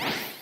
you